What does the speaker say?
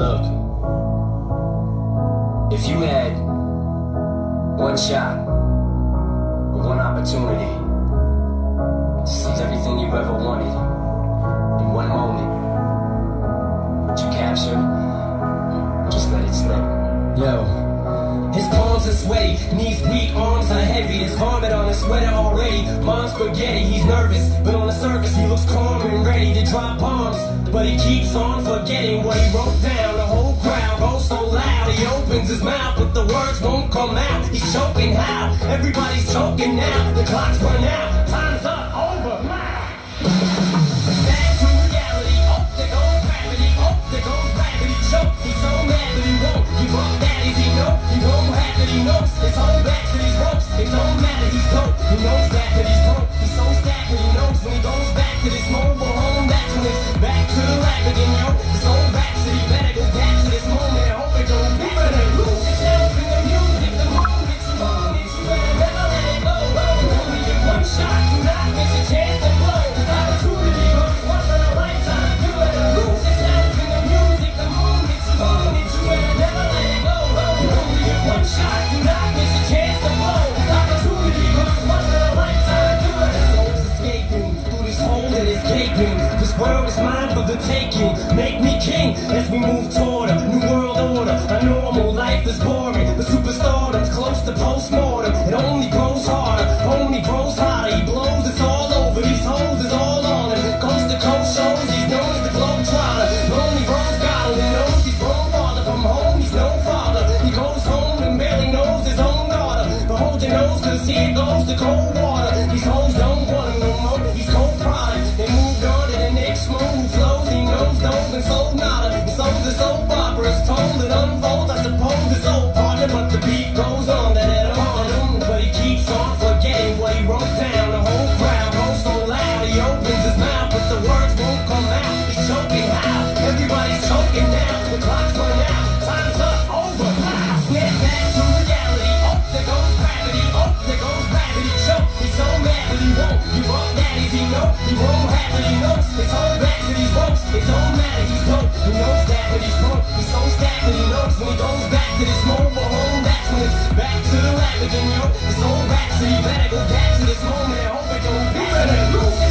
If you had one shot or one opportunity to seize everything you ever wanted in one moment, would you capture or just let it slip? Yo. His palms are sweaty, knees weak, arms are heavy. His vomit on his sweater already. Mom's spaghetti, he's nervous, but on the surface he looks calm and ready to drop bombs. But he keeps on forgetting what he wrote down. He opens his mouth, but the words won't come out. He's choking how? Everybody's choking now. The clock's run out, time's up, over. Back to reality. Oh, there goes gravity. Oh, there goes gravity. Choke. He's so mad that he won't give up. That is he know. He won't have that he knows. His whole back to these ropes. It don't matter. He's dope. He knows that that he's broke. He's so stacked that he knows when he goes back to this mobile home. That's when it's back to the lab again, yo. His whole world is mine for the taking. Make me king as we move toward a new world order. A normal life is boring. The superstardom's close to postmortem. It only grows harder, only grows hotter. He blows, it's all over. These hoes is all on him. Coast to coast shows, he's known as the globe trotter. Lonely got him, he knows he's grown farther from home. He's no father. He goes home and barely knows his own daughter. But hold your nose, cause here goes the cold water. It's all back to these ropes. It don't matter, he's dope. He knows that when he's broke. He's so stacked that he knows when he goes back to this mobile home. That's when it's back to the rap again, yo. It's all back, so you better go back to this moment and hope it don't be better.